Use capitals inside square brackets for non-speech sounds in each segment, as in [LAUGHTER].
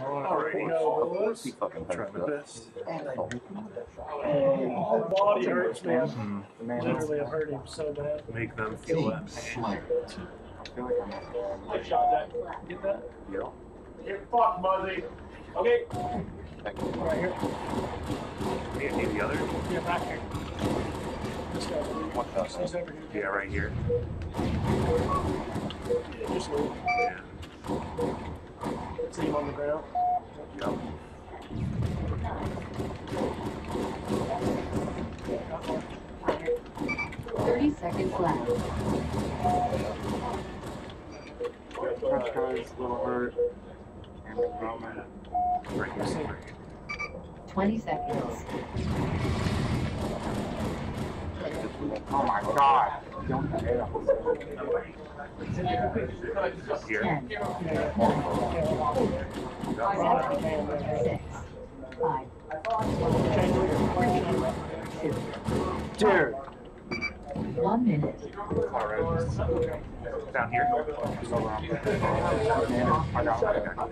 Alrighty. Go, boys. He fucking Try thinks my that. best. Oh. Oh, my body hurts, man. Mm-hmm. Literally, I've hurt him so bad. Make them feel that pain. I feel like I'm Good shot, Jack. Get that? Yep. Get fucked, Muzzy. Okay. Right here. Any any of the others? Yeah, back here. This guy. What the? He's over here. Yeah, right here. Yeah, just leave. Yeah. See him on the ground. Yep. 30 seconds left. French guy's a little hurt. And Roman. Right here. Right 20 seconds. Oh my god. Don't hit him. Here. 10, Yeah. 9, Right. 7, Man, man, man. 6, 5, Change it. 2, Dude. 1 minute. Alright. Down here. I got I it. got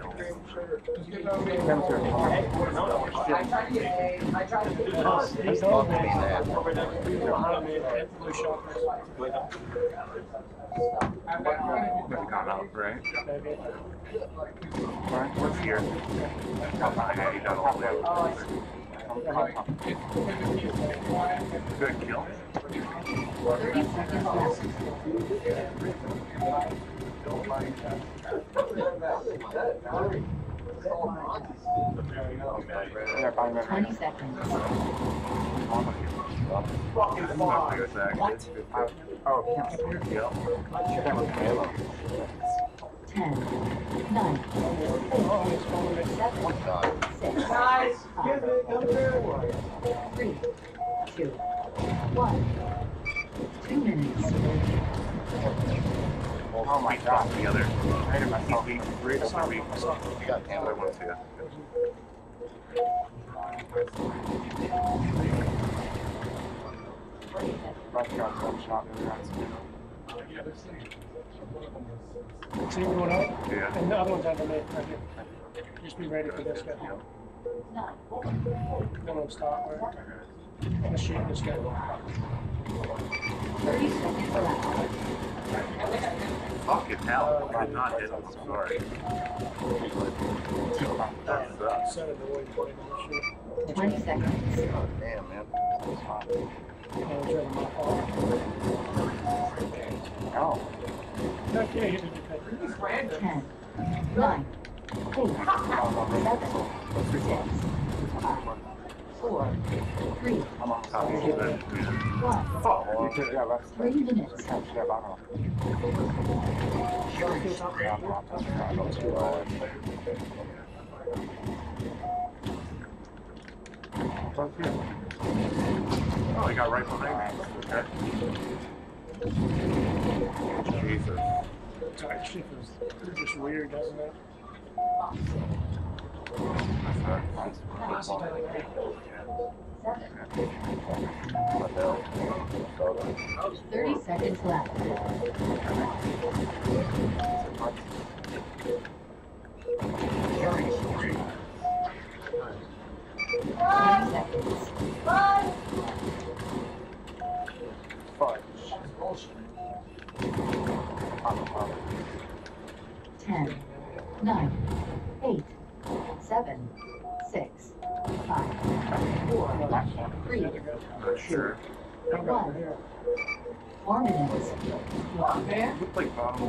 Maybe gone up, right? What's here? You, got all. Good kill. 30 seconds left. Minutes. 20 seconds. Fucking fuck. Good What? Oh, Tim. Yep. Tim was Halo. 10, 9, Oh, he's following me. 7, 6, Guys, 5, 3, 2, 1. 2 minutes. Oh my god. The other. I hated myself. Weak. That's my weak. God The other one too. French guy's one shot in. See him going up? Yeah. And the other one's underneath, right here. Just be ready for this guy. Then we'll stop, right? Let's shoot this guy. 30 seconds. Fucking hell. I did not hit him. I'm sorry. That sucks. Set of the way to play the shoot. 20 seconds. Oh damn, man. That's hot. That was really my fault. Oh. Okay, you did your thing. 10, 9, 8, 7, 6, 5, 4, 3, I'm on top. he's good. Yeah. 1. You could, yeah, that's 3 minutes. Yeah, yeah, back off. Yeah, I'm off. I don't see why. Fuck you. Oh, he got right behind me. Okay. Jesus. Tight shit is just weird, doesn't it? 30 seconds left. Twenty seconds. Fudge. Ten, nine, eight, seven, six, five, four, three, sure. one. Four minutes. Looked like bottom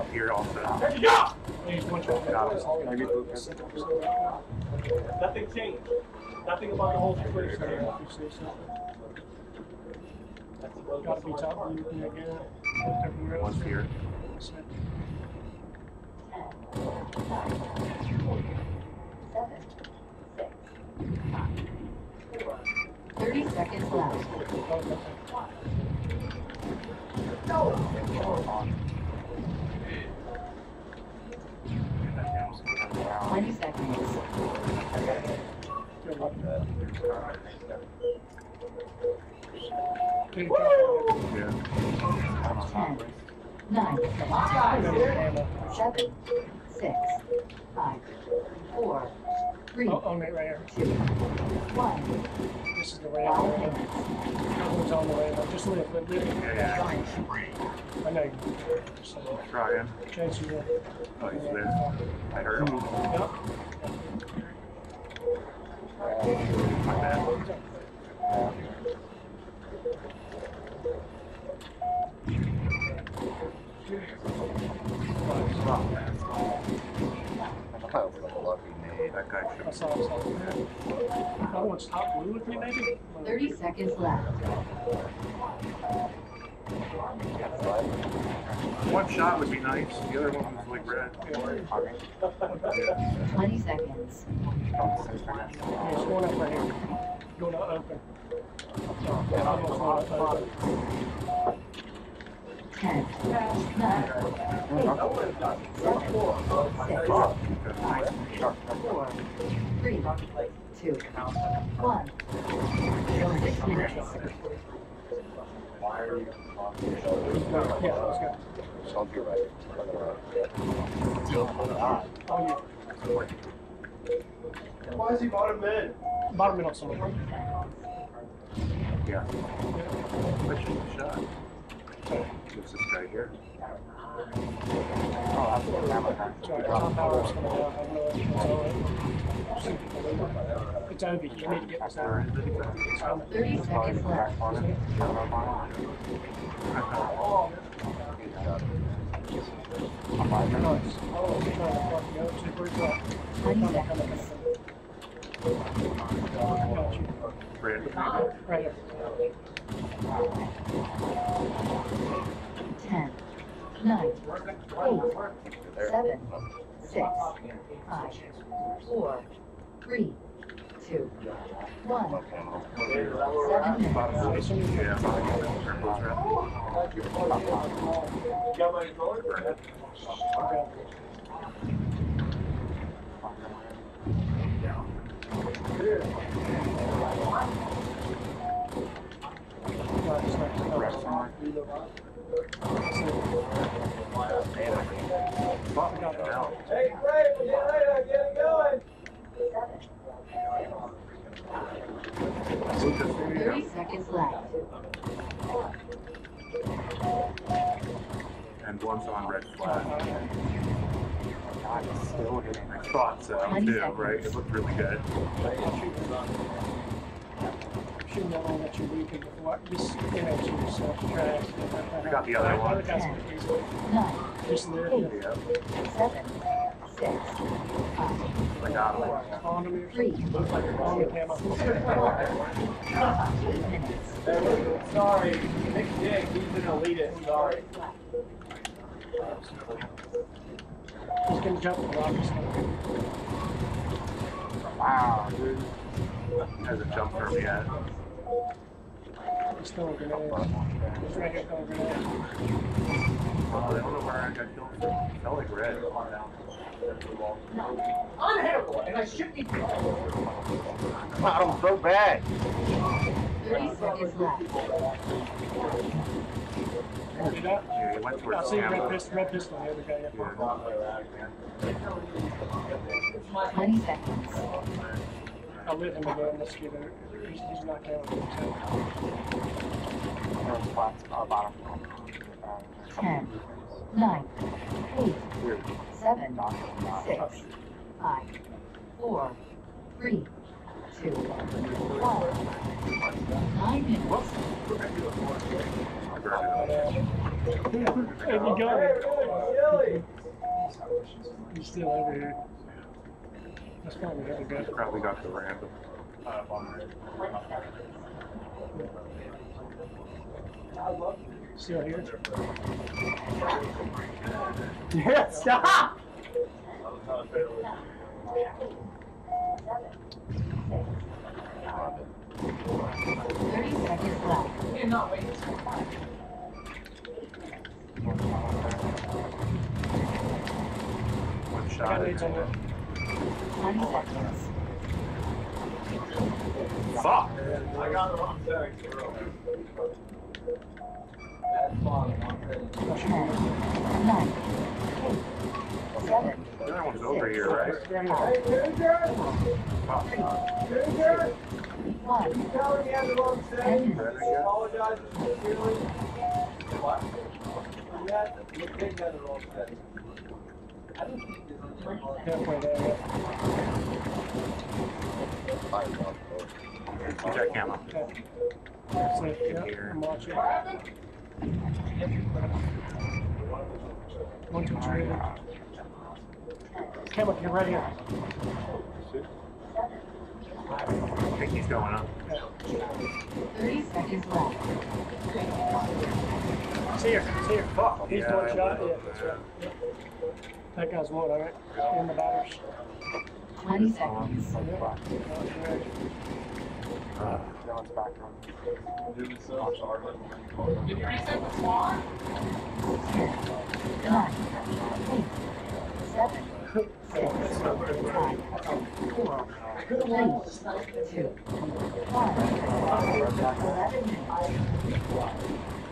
Up here also. He's one shot. Got Maybe Lucas. Nothing changed. Nothing about the whole situation. Gotta be top. You can again. Everywhere else. One's here. Seven, six, five, Thirty seconds left. Twenty seconds. Good. Yeah. Ten, nine, Ammo. seven, six, five, four, three, Oh, oh, mate, right here. two, one. This is the Five Rambo. minutes. That one's on the Rambo. Just live, live, live. Yeah, yeah. I know you. Just uh, Trying. chase you. will. Oh, he's there. I heard him. Yep. My bad. That was a lucky nade. That I saw, I saw. That one's top blue with me, maybe? Thirty seconds left. One shot would be nice. The other one was like red. Twenty seconds. Yeah, it's going up right here. Going up open. Yeah, almost going up open. Ten, nine, eight, seven, six, four, three, two, one. Six minutes. Yeah. But the shot. Gives this guy here. Sorry, top power's coming down. I don't know if it's all right. It's over. You need to get this Or out. is it exactly? It's on. Thirty seconds left. Nice. Okay, no, fuck, you know, two birds left. Twenty seconds. Got you. Red. Right here. Ten, nine, eight, seven, six, five, four, three, two, one. Seven minutes. Yeah. Purple's red. Thought so too, right? It looked really good. Shooting that one that you weak and before, just, you know, to yourself, trash. We got the other one. Other guys can easily, Nine, just live. eight, Yeah. seven, six, five, I got him. On to me. three, On the camera. one. Eight minutes. Sorry. Nick Dick, he's an elite. Sorry. He's gonna jump the rock or something. Wow, dude. Hasn't jumped for me yet. He's throwing grenades. He's right here throwing grenades. Oh, I don't know where I got killed from. It felt like red. Unhittable, and I should be. Him so bad. Thirty seconds See that? Yeah, he went I towards see the red pistol, red pistol, the other guy. yeah. Twenty seconds. I'll let him again, let's get it. He's, not down. There's spots bottom. Ten, nine, eight, seven, six, five, four, three, two, one. Nine minutes. It you got it. He's still over here. That's probably the other guy. Probably got the random. Still here? Yeah, stop! Thirty seconds left. One Got shot. Fuck. I got it The other one's over here, right? Hey, Ginger! Ginger! one. Telling me I had the wrong set. Ten minutes. Right again? Apologize sincerely. What? You had, you did have the wrong set. I don't think there's anything wrong. Halfway there, yeah. You got camo. Okay. That's it, yeah, Here. I'm watching. One, two, three. Come on, get right here. I think he's going up. Thirty seconds left. See here, see here. Fuck. He's Yeah, one shot, yeah, that's right. Yep. That guy's one, all right? In the batters. Twenty seconds. Uh, John's back on. Ten, nine, eight, seven, six, five, four, three, two, one. Eleven minutes.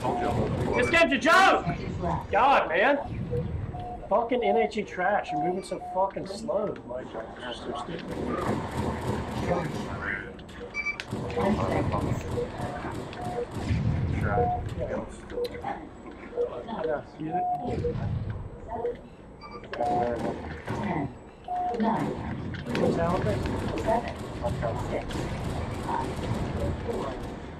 Told you. I'll hold This game's a joke! Seconds left. God, man. Fucking NHE trash. You're moving so fucking slow, Mike. So stupid. Ten seconds. Try. Yeah. Yeah, see it? Ten, nine, What's happening? seven, six, five, four,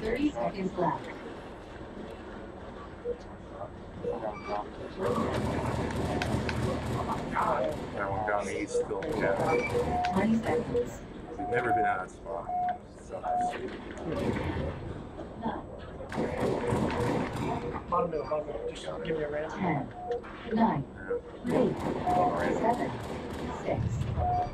Thirty seconds left. That one down the east still. Yeah. Twenty seconds. We've never been out of spot. Sucks. Bottom middle, bottom middle. Just give me a rant. Ten, nine, eight, seven, six, Bottom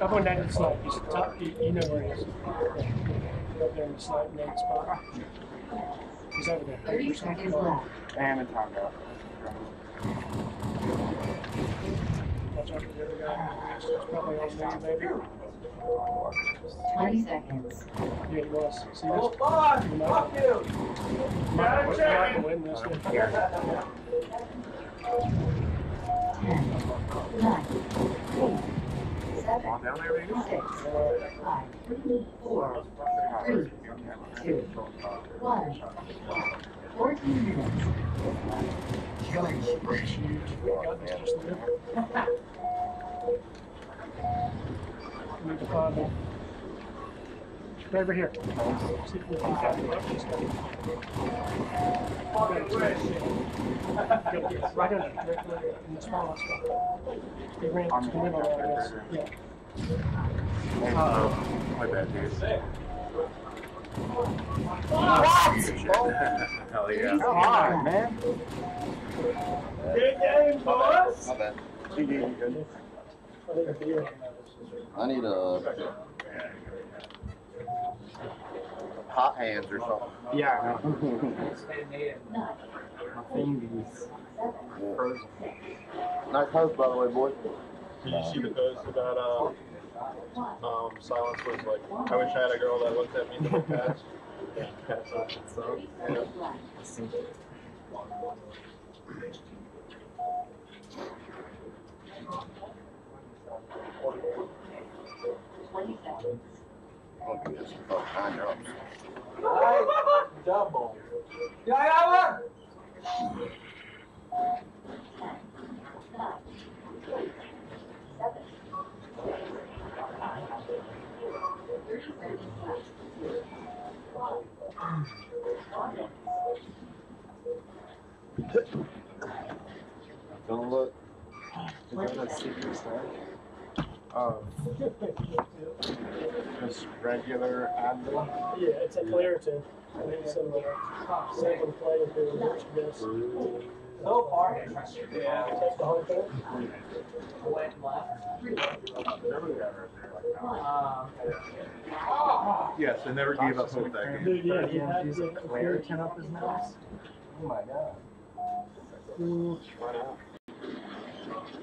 Up on that slide, he's top, you, you know where he is. Yeah. Up there in the slide, main spot. He's over there. Thirty seconds left. And it's time out. Watch out for the other guy. It's probably on me, maybe. Twenty seconds. Yeah, he was. See Oh, this? fuck! You might- Fuck you! Might, might Gotta win this one. Here. Ten, nine, eight, Come seven, six, five, four, three, two, one. Fourteen minutes. Bush. Fucking wish. Yep, Right under, right in the smallest spot. He ran to the middle of this. Yeah. Uh-oh. My bad, dude. What? Hell yeah. Come on, man. Good game, boys! My bad. GG, you good? I think a beer. I need a Hot hands or something. Yeah, I know. Stay native. Nine, My fingies. [LAUGHS] Frozen. Nice host, by the way, boy. Did you see the post about uh, um, silence was like, I wish I had a girl that looked at me in the past. Catch up and stuff. Thirty blank. I think Twenty seconds. I'll give you some fucking nine drops. Nice double. Yeah, I got one. Ten, nine, eight, seven, thirty seconds. Don't look. Is that a secret stuff? Of just regular Advil? Yeah, it's a Claritin. And then some uh, second play if it was this. So far, yeah. Take the whole thing. Went left. Um, Yes, I never gave up hope that game. Dude, yeah, he had Use a Claritin up his nose? Oh my god.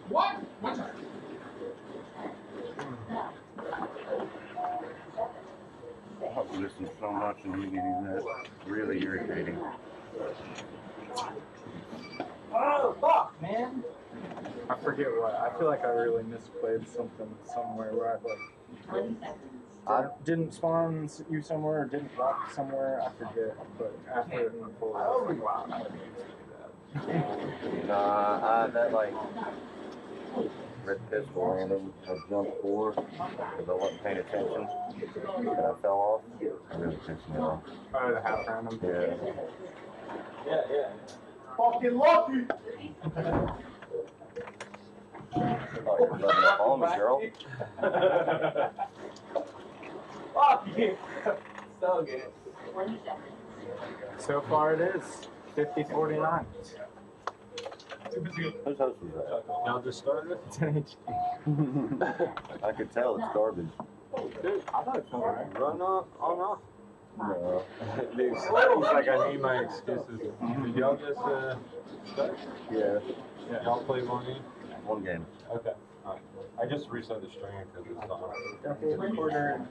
Why not? I've listened so much and you getting that really irritating. oh, fuck, man. I forget what. I feel like I really misplayed something somewhere where I like Twenty seconds. I didn't spawn you somewhere or didn't walk somewhere. I forget. But after it in the pool, I was wow, I didn't to do that. [LAUGHS] Nah, I, that like red pistol random, I jumped forward because I wasn't paying attention and I fell off. I really pissed me off. Oh, the half random. Yeah. Yeah, yeah. Fucking lucky. Oh, you're rubbing up on me, girl. Fuck you. So good. So far it is 50 49. Whose house was Y'all just started? It's an HD. that? I could tell it's garbage. Dude, I thought it felt right. Run off, on off. No. It's like I need my excuses. Did y'all just, uh, start? Yeah, Yeah, y'all play one game? one game. Okay. Alright. I just reset the stream because it's on. Double recorder.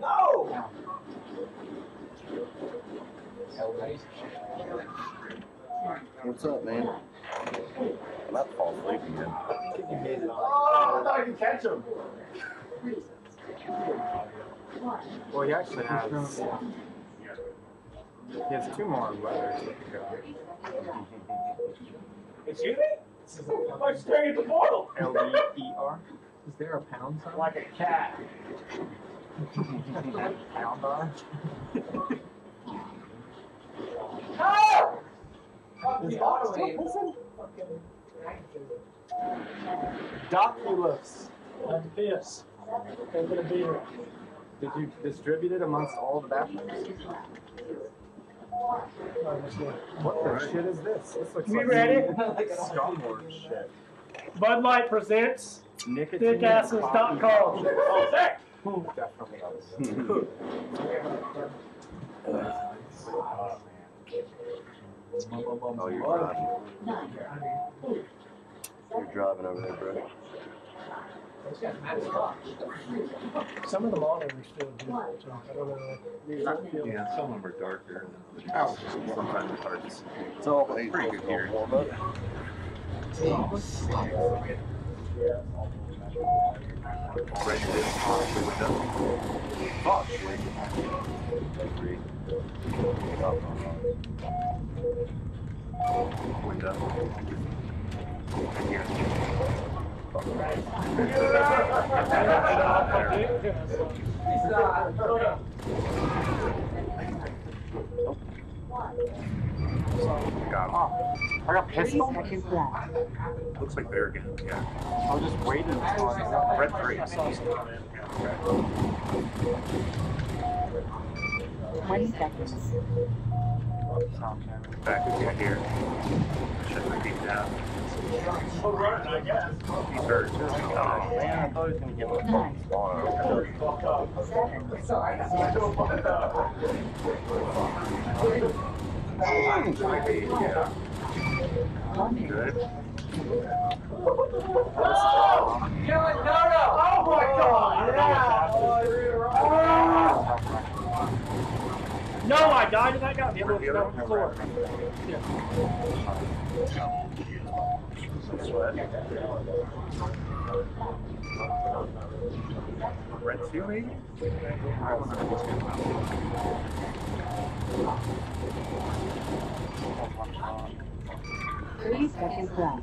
No! What's up, man? I'm about to fall asleep again. Oh, I thought I could catch him. One. Well, he actually has. He has two more letters that can go. Excuse me? I'm staring at the portal. L D E R. Is there a pound sign? Like a cat. [LAUGHS] Pound R? [LAUGHS] No! Fuck the auto Doculus. Like this. Gonna be here. Did you distribute it amongst all the bathrooms? Alright, let's go. What the shit is this? This looks You like ready? some [LAUGHS] Star Wars shit. Bud Light presents Nicotine. thickasses.com. Oh, sick! Definitely. [LAUGHS] [LAUGHS] Oh, you're driving. You're driving over there, bro. It's got mad stuff. Some of the monitors feel different, so I don't know. These are feel- Yeah, some of them are darker. Oh. Sometimes it's hard to see. It's all pretty good here. Ready to Fuck. Agree. Window. He's uh, Got I got him. Looks like they're again. Yeah. I was just waiting until I got Red three. Twenty seconds. Back again here. Shut my feet down. Oh man, I thought he was gonna give a fucking spawn. Seven. Yeah. One minute. Good. Oh my god! No, I died and I got the other one's down on the floor. Red two maybe? Three seconds left.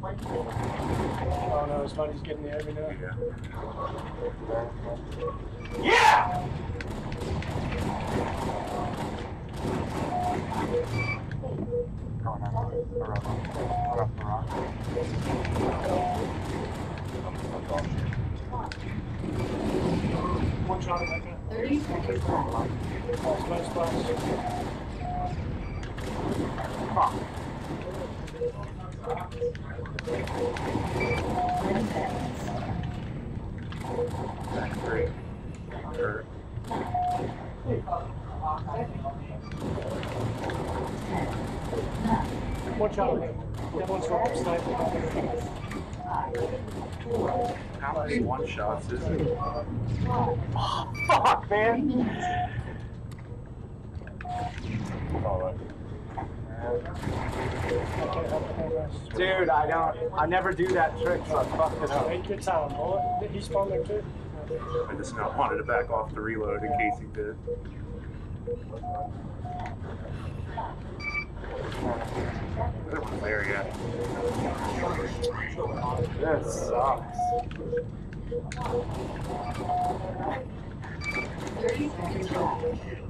Ten minutes. Oh no, his buddy's getting the every now. Yeah. Yeah! One shot in that guy. Thirty seconds left. Nice, nice pass. Ten seconds. Back three. Hurt. Ten, nine, One shot in there. That one's from sniper. six, five, four, How many one shots is it? [LAUGHS] Fuck, man. Alright. I can't help it, man, guys. Dude, I don't. I never do that trick, so I fucked it up. Take your time, boy. He spawned there too. I just not wanted to back off the reload in case he did. That one's there, yeah. This sucks.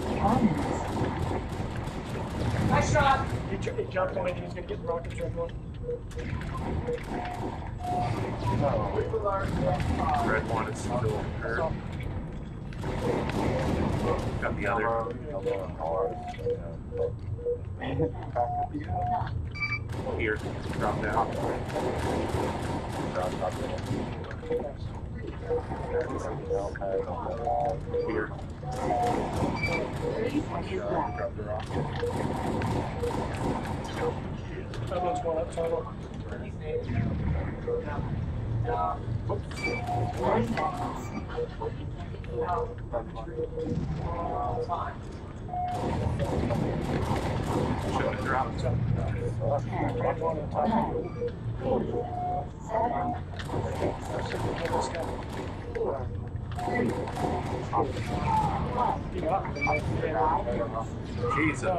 One minute. He, he jumped on it he's gonna get the rocket truck one. Red one is still hurt. Got the other. Here, drop down. Drop, drop. Here. Thirty seconds left. Drop the rock. That one's going up tunnel. Forty seconds. Should have dropped. Ten, Red one on top. nine, eight, seven, Get this guy. four, three, two, one. He got me. man. Jesus.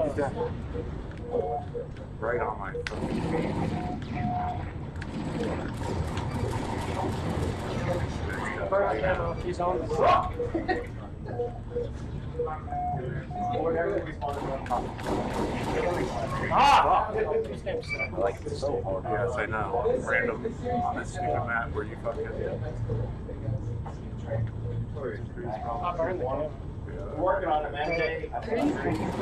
Right on my fucking feet. uh, he's on the [LAUGHS] Ah! I like it so hard. Yes, I know. Random on this stupid map where you fucking. I burned. Working on it, man. Thirty seconds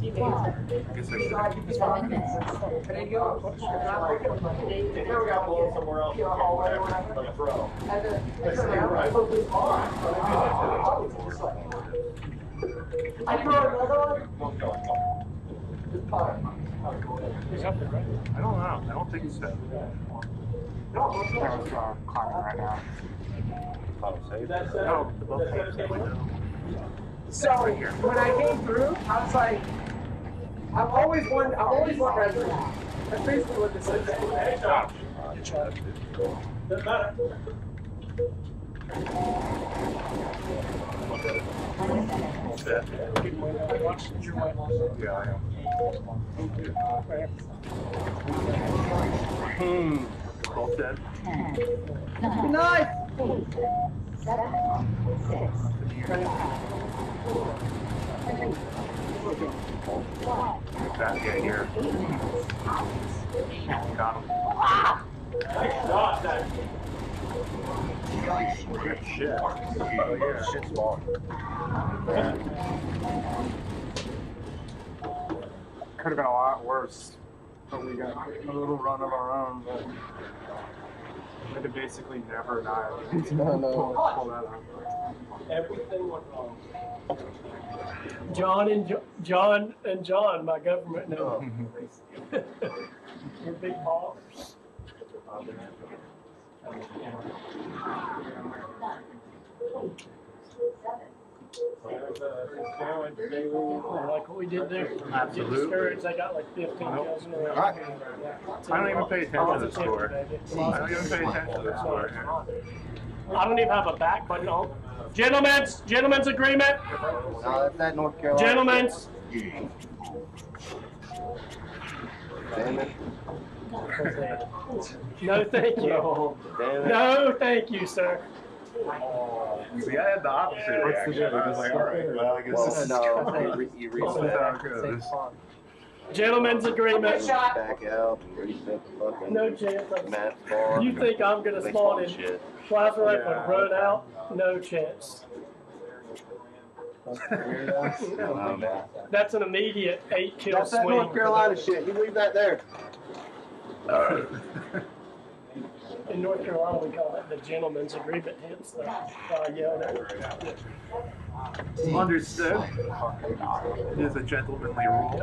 I throw another one. He's up there, right? I don't know. I don't think. No, it's That not. was uh, climbing right now. No, the both that's- tapes. So when I came through, I was like, I've always wanted, I've always wanted resident. That's basically what this is. Hey, Josh. Good shot. Doesn't matter. Set. Good way to watch your way. Yeah, I am. Right Hmm. Both set. Ten, nine, Nice. eight, seven, six, five, four, three, two, one. That guy here. Eight minutes. Got him. Nice shot, that. Good shit. Oh, yeah. Shit's long. Could have been a lot worse, but we got a little run of our own. But had to basically never dive. [LAUGHS] No, no. Pull, pull that out. Everything went wrong. John and Jo- John and John, my government know. Oh. Your big paw. I like what we did there. Absolutely. Get discouraged. I got like 15 kills in a row. Alright. I don't even pay attention to the score. I don't even pay attention to the score. I don't even have a back button on. Gentlemen's, gentlemen's agreement. No, that's that North Carolina. Gentlemen's. Damn it. No, thank you. No, thank you, sir. See, I had the opposite What's the reaction. I was like, all right, well, I guess Well, this is no, [LAUGHS] you re- you this is reset, how it goes. Gentlemen's agreement. back out, and reset the fucking No chance. I'm- You think I'm gonna spawn in shit. plasma rifle Yeah. and run out? No chance. That's an immediate eight kill That's that swing. North Carolina shit. You leave that there. [LAUGHS] In North Carolina, we call it the gentleman's agreement hence the, uh, yeah, Understood. It is a gentlemanly rule.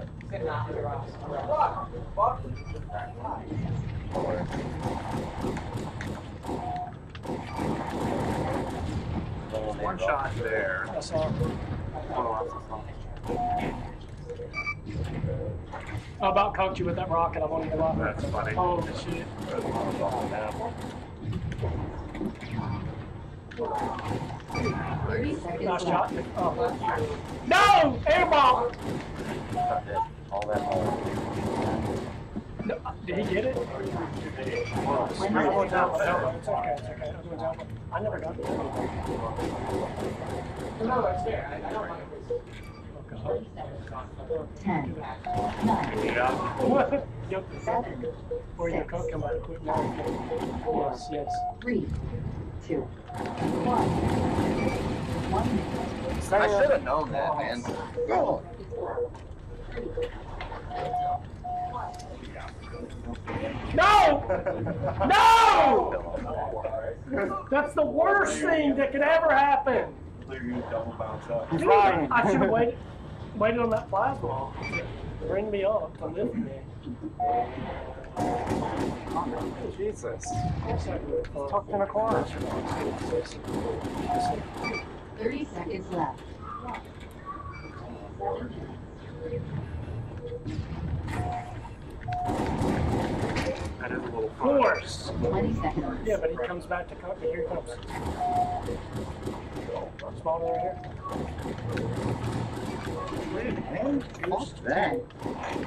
One shot there. I saw. I about conked you with that rocket, I'm on your line. That's funny. Holy shit. Thirty seconds Nice shot. Oh. No! Airball! All that hard. No, did he get it? I'm going down. No, it's okay, it's okay. I'm going down. I never got it. No, it's there. I, I don't mind. Ten, nine, Yeah. What? Yep. seven, Or your cook come quit now. Yes, yes. three, two, one. One minute. I should have known that, man. Go on. No! That's the worst thing that could ever happen. They're gonna double bounce up. He's Dude, lying. I should have waited, waited on that plasma to bring me up to lift me. Jesus. Yes, Tucked in a corner. 30 seconds left. That is a little fun. Force. 20 seconds. Yeah, but he comes back to cover. Here he comes. Small right here. Ten,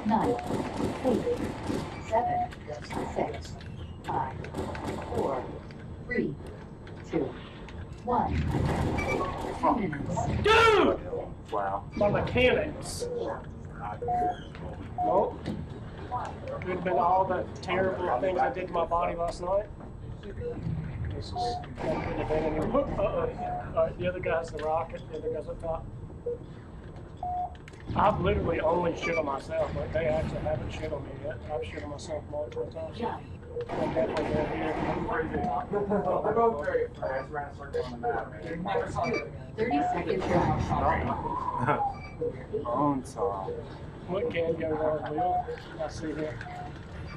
nine, eight, seven, six, five, four, three, two, one. Two minutes. Dude! Wow. My mechanics. Oh. Nope. Could have been all the terrible things I did to my body last night. This is, that couldn't have been. Uh-oh. Alright, the other guy's the rocket, the other guy's up top. I've literally only shit on myself, but they actually haven't shit on me yet. I've shit on myself multiple times. Jump. I'm definitely going here. They're both very fast. Ran a circle on the map. 30 seconds left. Bonesaw. What can go wrong, Will? I see here.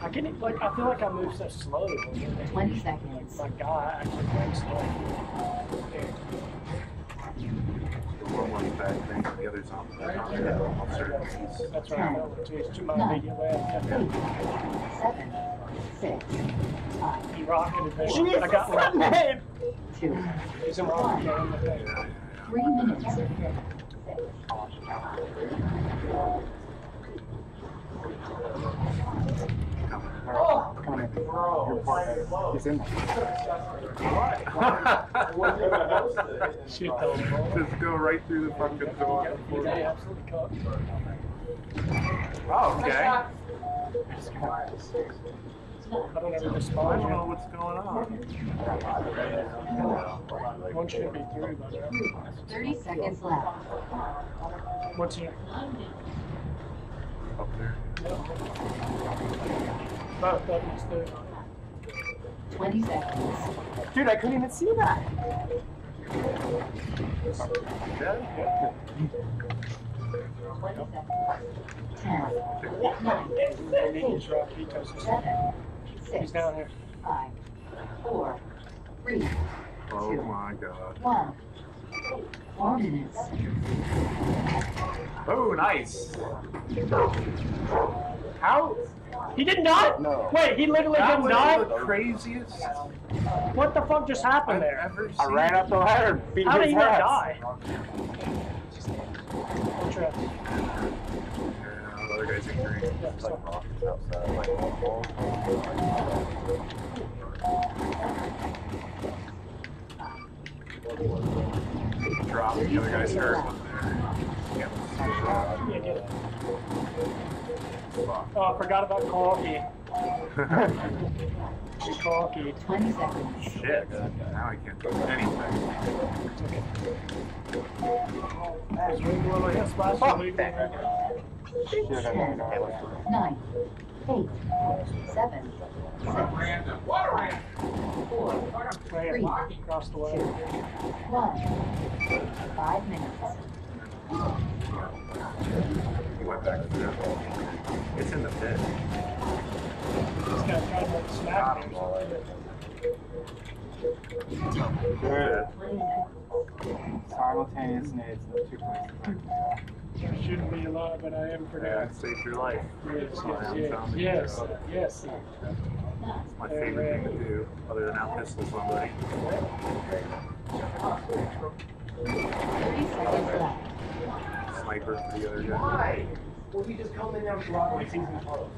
I can like I feel like I move so slow. 20 seconds. My guy actually breaks slow. One one's back, then the other's on the officer. He's That's right. I know it too. It's to my Nine. immediate left. Eight, seven, six, five, He rocketed there. I got one. two, He's in rocket game with me. Three minutes. Come in. Your partner. He's in there. Shit. Just go right through the fucking door. He's absolutely cooked. Oh, okay. I don't ever I respond. don't know what's going on. One should be through by now. 30 seconds left. What's here? Up there. Both buttons through. 20 seconds. Dude, I couldn't even see that. 20 seconds. 10, 9, He's rocket. He toes his 7, He's 6, down here. 5, 4, 3, Oh my god. 1. 4. Oh, nice. How? He didn't? No. Wait, he literally That didn't the craziest What the fuck just happened I've there? ever seen. I ran up the ladder, and beat How his did he not ass. die? Yeah, other guy's in green. Yeah, It's so- like rockets outside, like one ball. Drop. The other guy's hurt. Yeah. Yeah, get it. Oh, I forgot about coffee. [LAUGHS] Coffee. 20 seconds. Shit. Now I can't do anything. Is Ringo on my head splash? Fuck that. Ringo. Shit, I 10, don't know. 9, 8, 7, 6, 4, Right here, across the way. 1. 5 minutes. It's in the pit. This guy tried to or something. Good. Simultaneous nades in two places. I shouldn't be alive, but I am for Yeah, it saved your life. Yes, Yeah, yes, yes, yes, yes. It's my favorite thing to do, other than out pistol somebody. 30 seconds left. Sniper for the other guy. Why? Well, we just come in there and block my season close.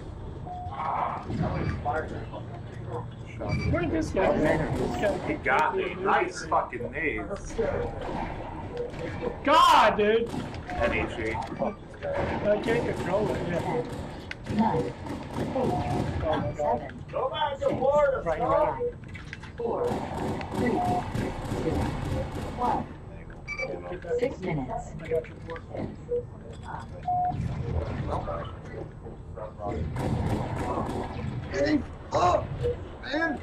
Shot. Where did this guy go? This guy- He got me. Nice fucking nades. God, dude! NHE. I can't control it. Yeah. 9, Oh god. Go back to Florida. Right right Four. Three. Two. One. Six minutes. I got your fork. Oh, man.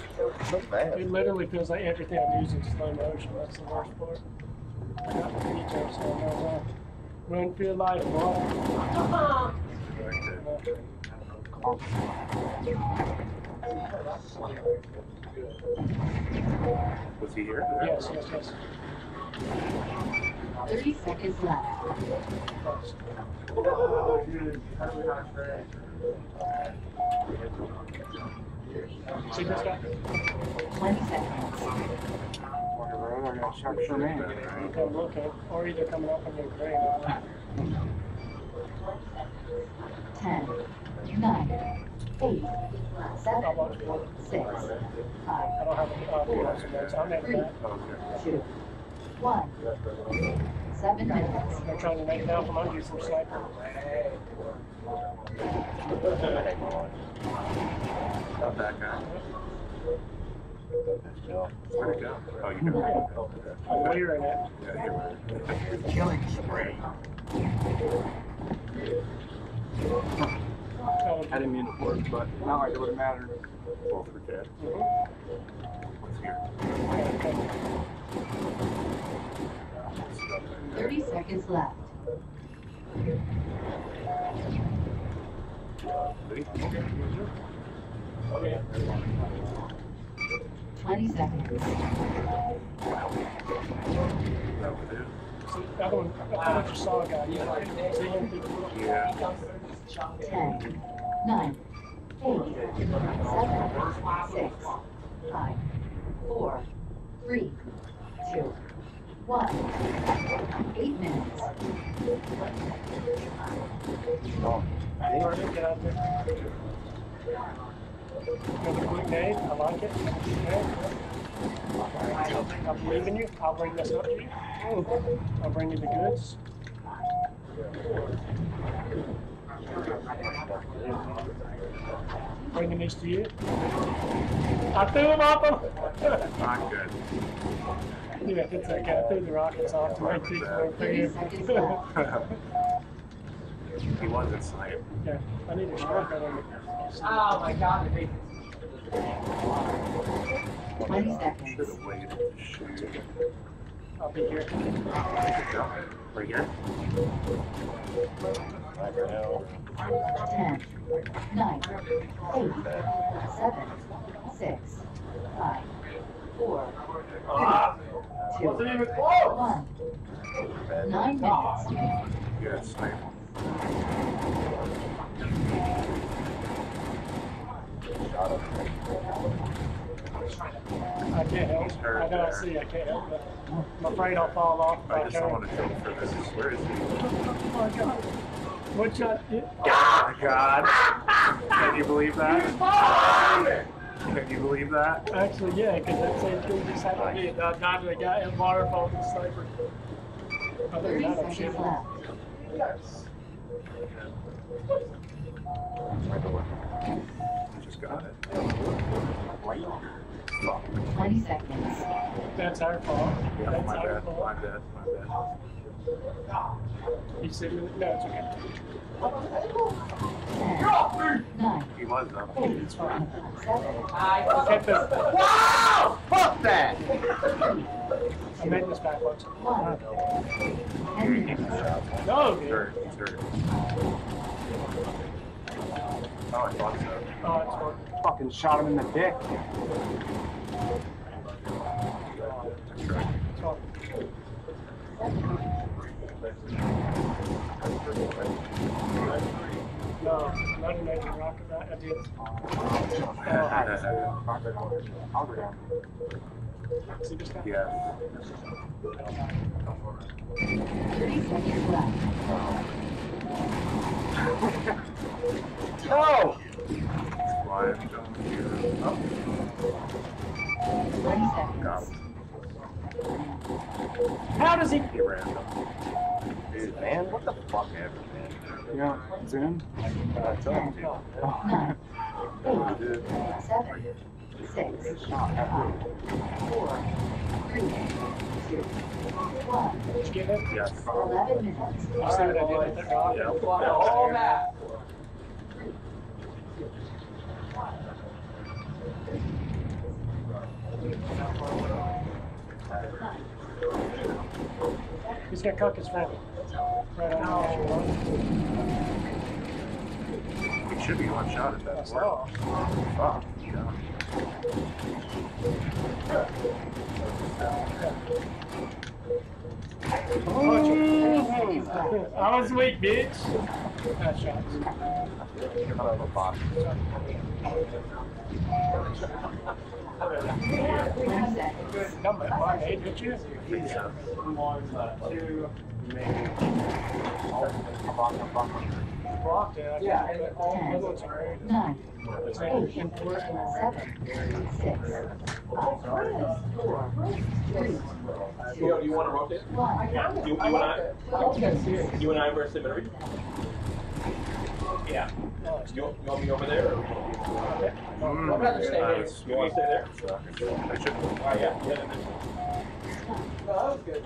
It literally feels like everything I'm using is slow motion. That's the worst part. Not the details slow motion. Wouldn't feel like water. Was he here? Yes, yes, yes. 30 seconds left. See this guy? 20 seconds. Whatever, I got sharp for me. Come looking, or either coming up on your crane. 10, 9, 8, 7, I'll watch it. 6, I don't have a uh, PS notes. I'm in that. 2, 1. 7 minutes. They're trying to make it down from under you from sniper. Not that guy. Yeah. Where'd it go? Oh, you. I'm wearing it. Yeah, you're right. Killing spree. Oh, I didn't mean to force, but not like it would have mattered. Both are dead. What's here? 30 seconds left. Lee? 20 seconds. That was it? See, that one, I thought you saw a guy. You know, see him through the little- Yeah. 10, 9, 8, 7, 6, 5, 4, 3, 2, 1. 8 minutes. Oh, Alright, Get out there. Another quick nade. I like it. Okay. I believe in you. I'll bring this up to you. I'll bring you the goods. Bringing these to you. I threw them off them. Not good. yeah, it's okay. I threw the rockets off to make these work for you. [LAUGHS] seconds left. he wasn't sniped. yeah, I need a shotgun on me. Oh my god. 20 Should seconds. have waited to shoot. I'll be here. Right here? right now. 10, 9, 8, 7, 6, 5, 4, 3, 2, 1, 9 minutes. Yeah, sniper. Shot him. I can't help. I gotta see. I can't help it. I'm afraid I'll fall off. if I just don't want to go for this. Where is he? Oh my god. What shot? it- Oh my god. Can you believe that? Can you believe that? Actually, yeah, because that same thing just happened to me. I died to a guy in waterfall with a sniper. Other 30 than that, I'm seconds shooting. Left. Just got it. 20 seconds. That's our fault. Yeah, That's my our bad, my bad, my bad. He's sitting in No, it's okay. 9, He was though. 8, It's fine. 7, Get the, Wow! Fuck that! I made this backwards. 1. 10 minutes. No, He's dude. hurt, he's. Oh, I thought so. Oh, it's fine. Fucking shot him in the dick. That's right. No, not a major rocket. I I did. See this guy? yeah. 30 seconds left. No! Here. Oh, 20 seconds. How does he? He ran them dude, man. What the fuck ever, man. Yeah, it's. I told you. Oh. Dude. Seven, six, five, four, three, two, one. Yes. Eleven minutes. You I did right? Yeah. All that. He's got cock his family. Right on the He should be one shot at that. That's word. Fuck. Yeah. I was weak, bitch. That shots. You're not a box. Twenty seconds. Come back, my eight hit Yeah, and all the great. Nine, eight, seven, six, five, four, three, do you want to rotate? one. You, and I, you and I versus Mary? Yeah. You, you want me over there? Or? Mm, I'd rather stay uh, here. You want to stay there? I should. Oh, yeah, yeah. No, that was good.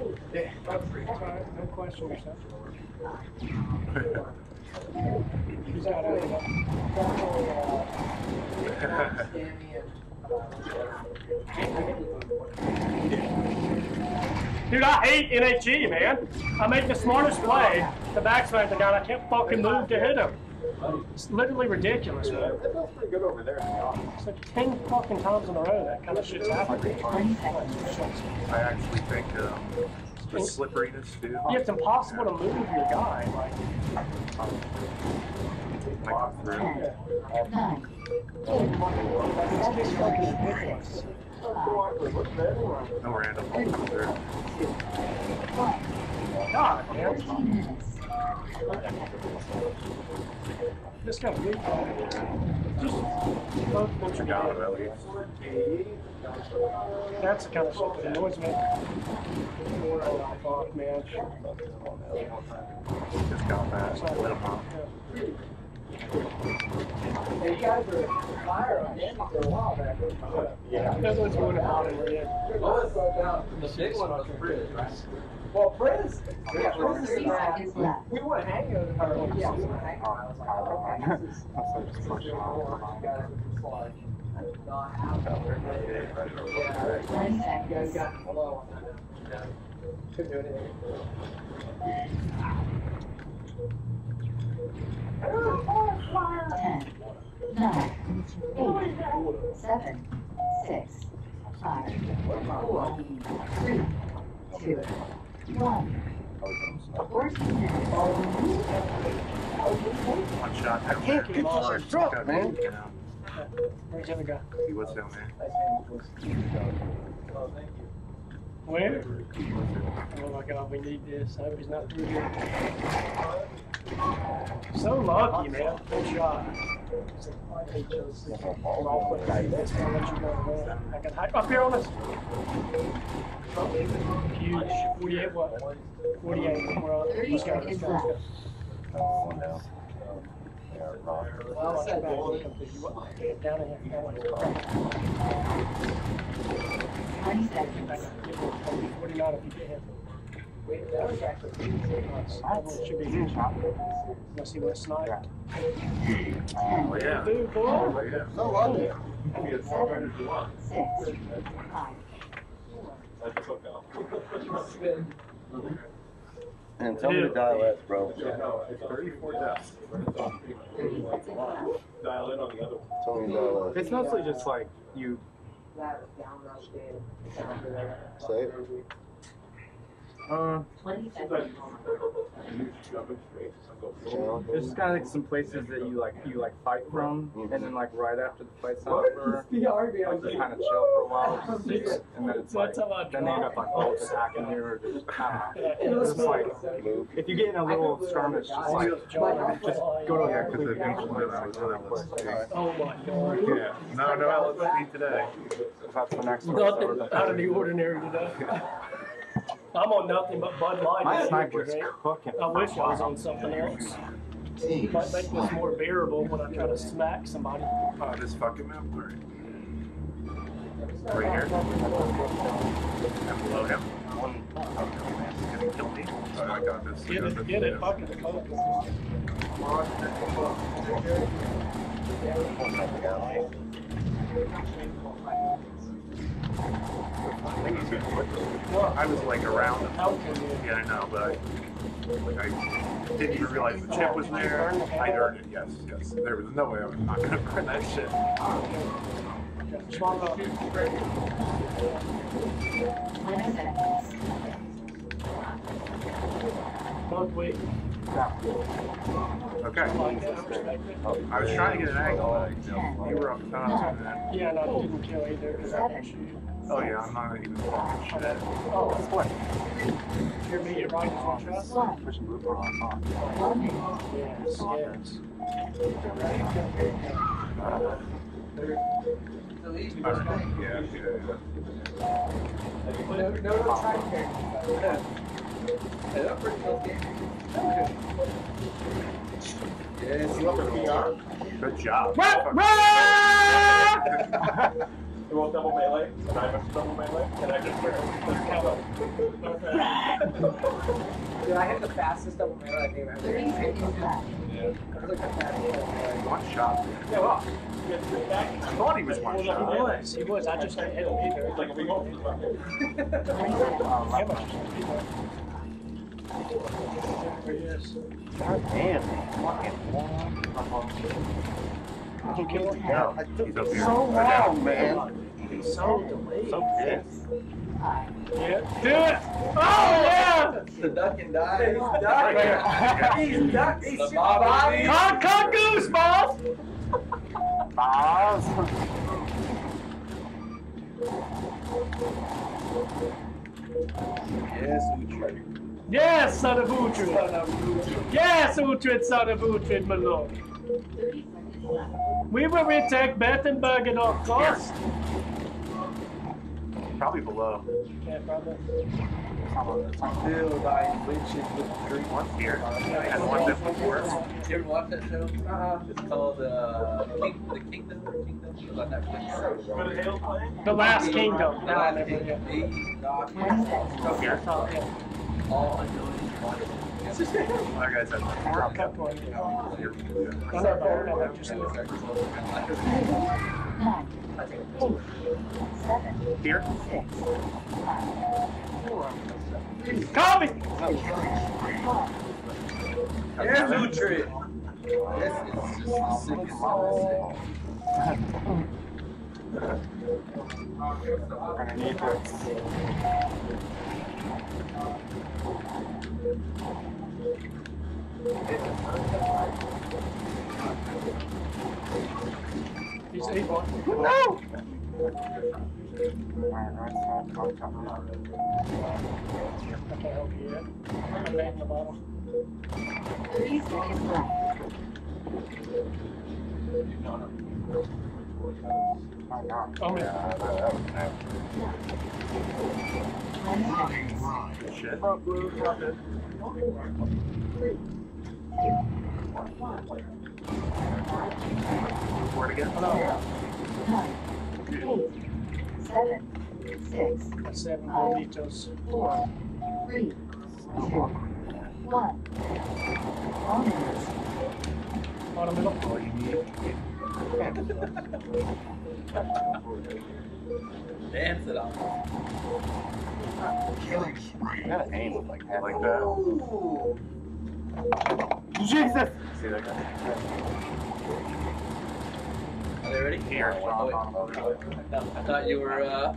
Alright, No question yourself. He's got it. Dude, I hate NHE, man. I make the smartest play. The backside the guy, I can't fucking move to hit him. It's literally ridiculous, man. That feels pretty good over there, to be honest. It's like 10 fucking times in a row that kind of shit's happening. I actually think um, the slipperiness too. Yeah, it's impossible to move your guy. Like, Like through. Ten, nine, it's just fucking ridiculous. No random. Through. one. God, man. Fourteen minutes. This kind of weak. Just both bunch of Got it guys. at least. That's the kind of shit that annoys me. Oh, fuck, man. Just got that. Lit him up. Hey, you guys were fire on Andy for a while back. Yeah. That's what's going on in here. Lois down. The big one was pretty. Well, Prince, yeah, Prince is Thirty left. We want to hang out. Or, yeah, we want to hang out. I was like, okay, this is. [LAUGHS] Not happening. Yeah, Twenty you guys got low on that. Couldn't do anything. Ten, nine, eight, seven, six, five, four, three, two, one. Fourteen shot. I can't keep on this truck, man. Yeah. Where's the other guy? He was down there. Oh, thank you. Where? Oh my god, we need this. I hope he's not through here. So lucky, man. Good shot. I can hide up here on this. Huge. 48 what? 48. We're on. Let's go. Let's go. Let's go. down in here. Down in here. Twenty seconds. up. Get him. 49 if you get him. Wait, that was actually. Nice. Everyone should be here. Unless he went snipe. Ten, Oh yeah. Dude, boy. Oh yeah. So lucky. seven, six, five. That's okay. Spin. And tell me the dialects, bro. Yeah, no, it's 34 deaths. Dial in on the other one. Tell me the dialects. It's mostly just like you. Say it. Uh, Twenty Sometimes seconds. you jump in space, some go You forward. know? there's just kind of like some places that you like you like fight from, and then like right after the fight's over, Yeah, RB, I like was you like, kind of chill for a while, just and then it's like That's how I then they end up like all attacking you or just I don't know. Yeah, It's just like if you get in a little skirmish, just like just go to Yeah, the because eventually that was really quick. Oh my god. Yeah. No, no LSD today. That's the next one. Nothing out of the ordinary today. [LAUGHS] I'm on nothing but Bud Light. My and sniper's ginger ale. cooking. I wish I was on something else. Might make this more bearable when I try to smack somebody. Oh, this fucking map. All right. Right here. And below him. One. He's gonna kill me. Oh, I got this. I Get got it, this. get it, fucking quit. I was like around him. How? Yeah, I know, but I, like, I didn't even realize the chip was there. I earned it, yes, yes. There was no way I was not gonna burn that shit. Both wait. Okay. I was trying to get an angle, but you were up top, and then, Yeah, no, it didn't kill either because I didn't oh yeah, I'm not even fucking shit. Oh, what? Your meteor right is one shot? One. Pushing blue bar on top. One minute. Yes, yes. Alright, yeah, yeah, No, no, no time here. Yes, you for PR? Good job. You want double melee? And I have double melee? And I just Dude, I hit the fastest double melee game ever. The. One shot. Yeah, well, I thought he was one shot. He was, he was, I just hit him. Like, we go God damn, fucking? Yeah, I here. so long, man. He's so delayed. So. Yeah, do it! Oh, yeah! The duck and die. he's duck. He's duck. He's goose. Yes, Uhtred. Yes, son of Uhtred! Yes, Uhtred, son of Uhtred, my lord. Thirty seconds left. We will retake Bebbanburg at all costs. Probably below. Yeah, probably. Still dying windshield with the tree. One's here. Has one been before. You ever watch that show? Uh-huh. It's called uh, King, The Kingdom or Kingdom. It's on Netflix. The Last Kingdom. Nah, No, the never, yeah. Kingdom. Doc. Twenty seconds. Oh, here. Oh, yeah. All wanted. Other guys I'll cut one. Here. I know, but I don't know, just- Nine. Eight. Here. Six. Copy! Need this. He's eight one. No! Alright, right side, on top. I can't help you yet. I'm in the bottom. Thirty seconds left. Oh, no. Oh. Yeah, shit. Front blue, front red. Where to get? Nine. Eight. Seven. Six. Seven bonitos. Four. Three. Two. One. All minutes. Bottom middle. All you need. Dance it off. You gotta aim with like half Like a- that. Jesus! See that guy? Are they ready? Here. Oh, wait. I thought- I thought you were, uh,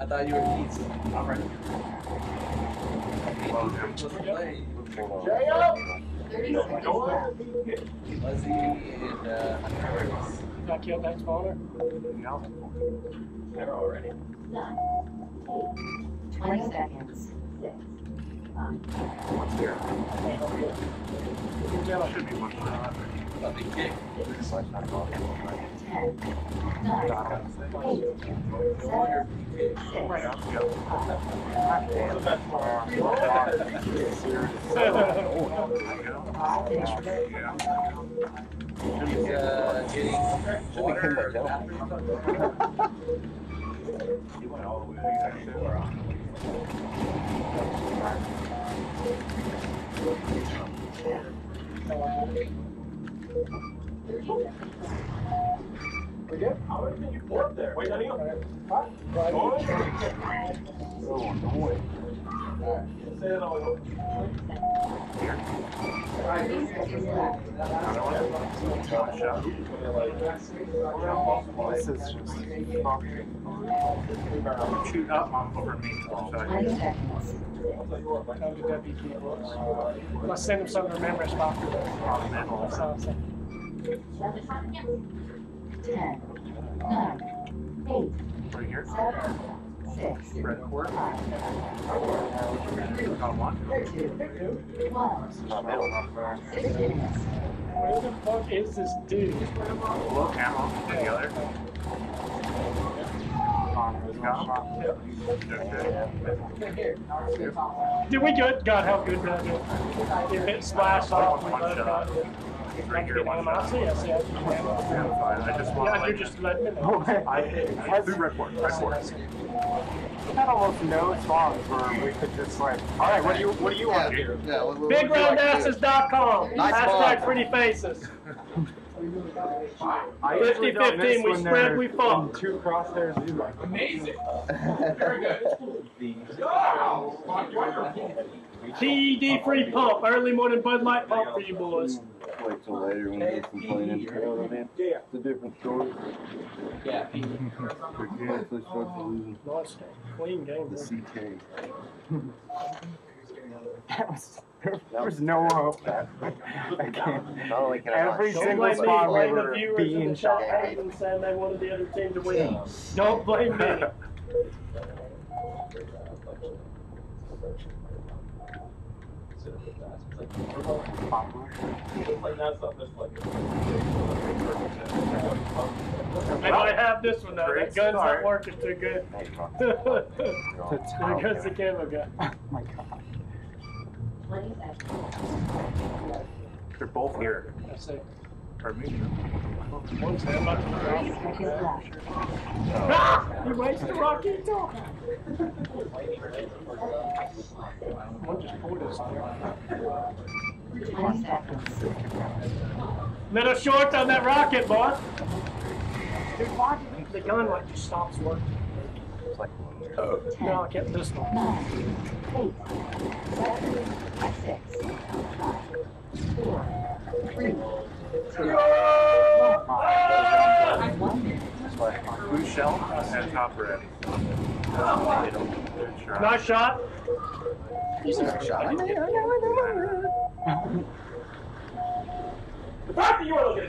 I thought you were Keats. I'm ready. Let's play. Thirty seconds left. Lizzie and, uh, Harris. Got killed that spawner. They're already. Nine. Eight. Twenty seconds. Six. Five. What's here? Good job. Should be one shot. Let me kick. Ten. Nine. Eight. No wonder Seven. he kicked. Six. Right, let's go. Yeah. He's, uh, getting water. him like that. bathroom. He went all the way to the exit. We good? Right. No. Thirty seconds left. One shot. This is just uh, fucking. Shoot up on over me. Twenty seconds. Time to WP books. I send him something to remember his doctor. That's all I'm saying. Ten, nine, eight, Right here. seven, Six minutes. Where the fuck is this dude? Low ammo. Okay. Did we good? God, how good did I do? If it splashed off, we let it. Go. Right here, one I shot. see, I see. I see. Yeah. I just want Yeah, to you're like. just letting me know. I, I threw red cord. Red had almost no songs where we could just like, all right, what do you what do you want to do? Yeah, what- what would you like? BigRoundasses.com. Nice Hashtag pretty faces. [LAUGHS] I usually don't 50-50, miss we when spread, they're we fall. in Two crosshairs, you like. [LAUGHS] PED free pump. Early morning Bud Light pump for you boys. Wait till later when they're complaining. You know what I? Yeah. It's a different story. Yeah. But yeah, if they to losing Nice. Clean game. the man. CK. That was, there was no hope. I can't. [LAUGHS] Not only can I Every show Don't single blame spot we Blame the were viewers in being the shop shot. hating saying they wanted the other team to win. Don't blame me. [LAUGHS] I might have this one though. That Great gun's start. not working too good. Hey, Rock. there To goes the camo guy. Oh my god. Twenty seconds. They're both here. I say, Or me. one's there, about to Thirty drop. seconds left. Ah! He wasted Rocky talk. One just pulled us there. Twenty seconds. Little short on that rocket, boss. Dude, why did the gun like just stops working? It's like No, I kept this one. Nine, eight, seven, six, five, four, three, two, one minute. Blue shell and top red. Good shot. Nice shot. The fact that you want to look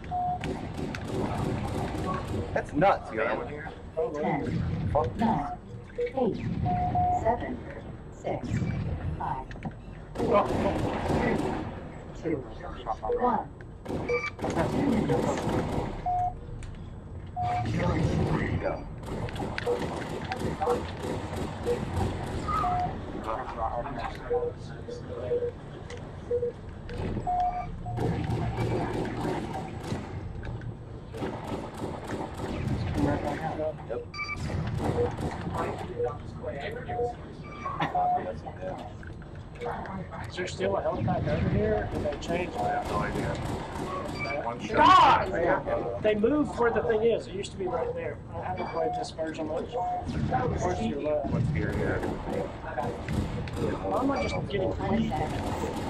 I say, That's nuts, The other one man. here. oh, well. Ten, Fuck. nine, eight, seven, six, five, Oh, two, one. Go. Yep. Is there still a helicopter over here? Did they change I have no idea. One. God! They moved where the thing is. It used to be right there. I haven't played dispersion much. Where's your left? What's here? Yeah. Why am I just getting Twenty three? seconds.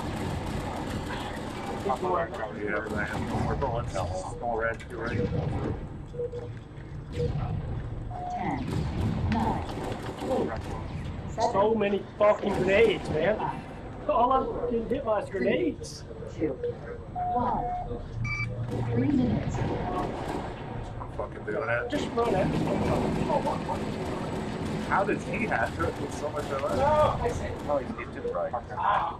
Yeah, but I have no more bullets. Small red, right. Ten, nine, eight, So many fucking grenades, man. All I'm getting hit by is grenades. two, one. Three minutes. I'm fucking doing it. Just run it. How did he have it with so much of oh, it? Oh, he's hit to the right. I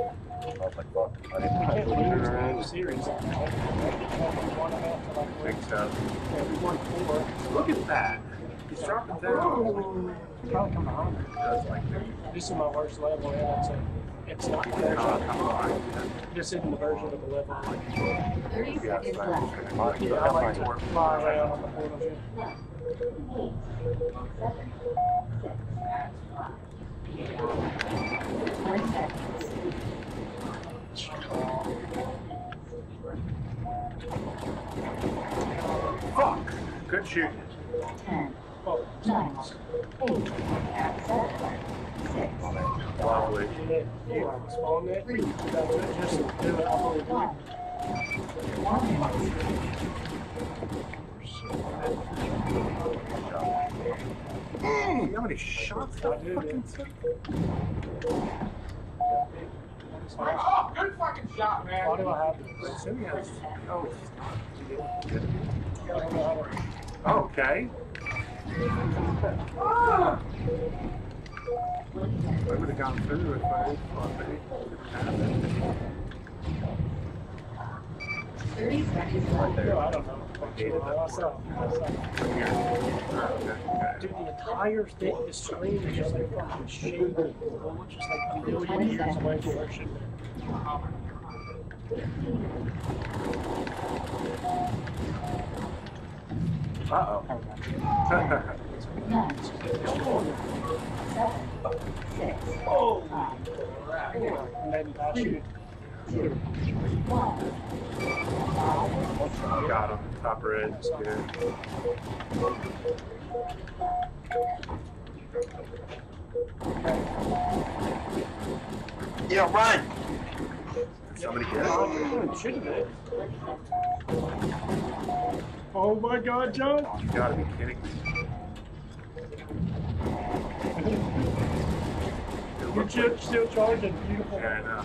was like, fuck, I didn't can't know. lose the series. One and a half to like I think so. Yeah, we won four. Look at that. He's dropping down. Probably come behind. That's like This is my worst level, and it's a, it's not the Oh, version. come on. This isn't the version of the level. 30 Yeah, seconds left. Yeah, I like to fly around on the portal. yeah. Twenty seconds. Fuck. Good shooting. Ten, Oh, nine, eight, seven, six, Lovely. yeah, yeah, spawn it. three, That's it, just do it. I'll believe one. One minute. Hey, how many shots that fucking took? Oh, good fucking shot, man. What do I have? Oh, okay. Ah! [LAUGHS] I would have gone through if I have it. Thirty seconds left. No, I don't know. I cheated by myself. myself. From here. Okay, okay. Dude, the entire thing, the screen is just like fucking shaking. The bullet's just like a million years away from where it should be. Uh-oh. [LAUGHS] Nine, seven, six, oh, five, four, Maybe I shoot. Two, one. Got him. Top red. Good. Yeah, run! Somebody get oh, it? Oh, it? Oh my god, John! You gotta be kidding me. Your chip's still charging. Beautiful. Yeah, I know.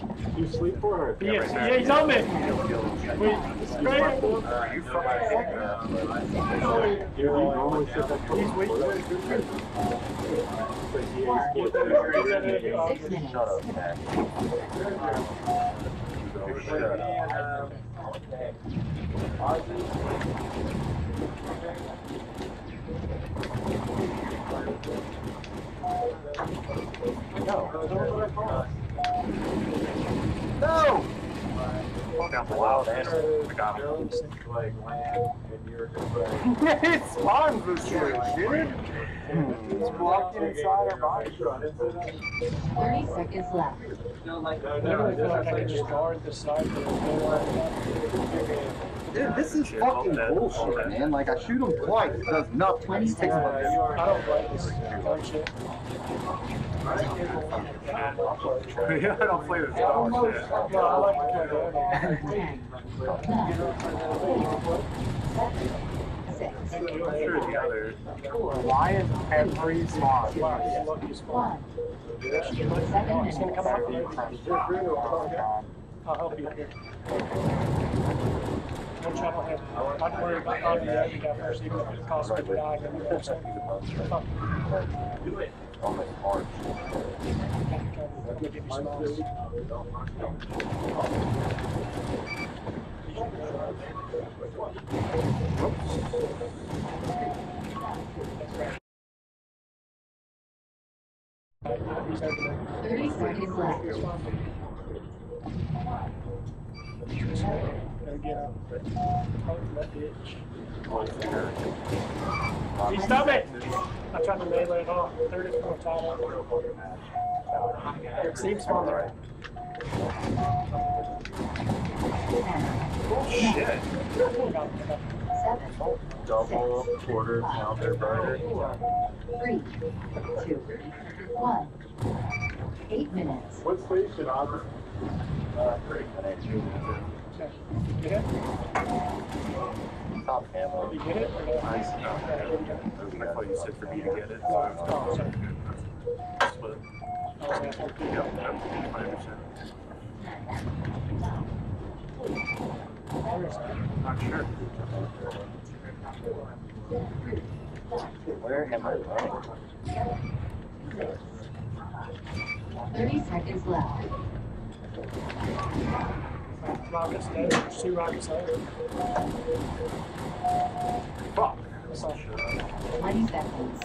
have come from. You sleep for her? Yeah, yeah, he's on me. Wait, straight. Are you fucking You normally sit that He's waiting. Six minutes. Shut up, Matt. Shut up. No! Down the wild animal. I got him. like land and you're just like it spawns this shit, dude. It's blocking inside our body. Thirty seconds left. I literally feel like I can just guard the sniper. and go like that. Dude, this is fucking dead, bullshit, dead. man. Like, I shoot him twice, it does nothing. Twenty It takes seconds. like- I don't play this gun yeah, I don't play this dog shit. No, I like to play that. Ten, nine, eight, six, I'm sure the others. Why is every spawn? Wow, he's the luckiest one. one. Seven He's gonna come out minutes. I'll help you here. I don't have, I'd worry about finding the other guy first, even if it costs me to die. Do it. Give you some odds. Thirty seconds left. Gotta get up. Oh, that bitch. He stopped it! I tried to melee it off. Third is more tight up. Seems spawn there. Ten, Shit. Double quarter pounder burger. three, two, one. Eight minutes. What station, Aubrey? Top camo. Did you get it? or no? I I you said for me to get it. So Oh, asking. Yeah, I'm 100%. Where is it? Not sure. Where am I running? Thirty seconds left. Rockets there. There's two rockets there. Fuck. That's not. Twenty seconds.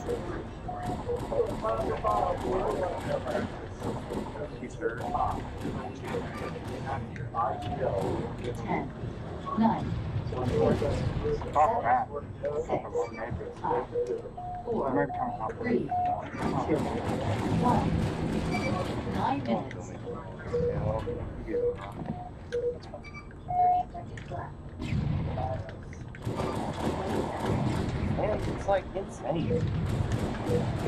He's hurt. Ten. Nine. Talk that. Six. Five. Four. Maybe come up. Three. Two. One. Nine minutes. Thirty. Man, it's like insane.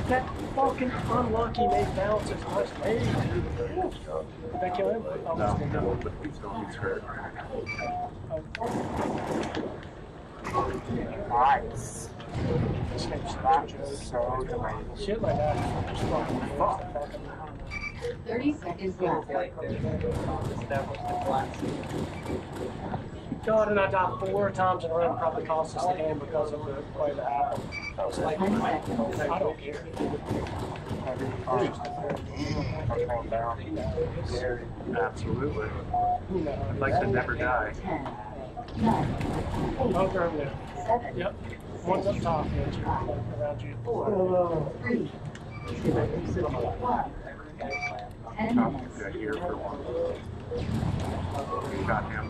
That fucking unlucky made bounce as much made. Did that kill him? Oh, No, no, but he's no, he's hurt. Nice. This game's That such a is joke. so delayed. Shit like that. Just fucking fuck. Thirty seconds left. God, and I died four times in a row and probably cost us the game because of the way that happened. I was like, I don't care. Calm down. Absolutely. I'd like to never die. Ten. Over there. Yep. One's up top, the around you. Four. Three. Two. One. Ten Top minutes. for one. Got him.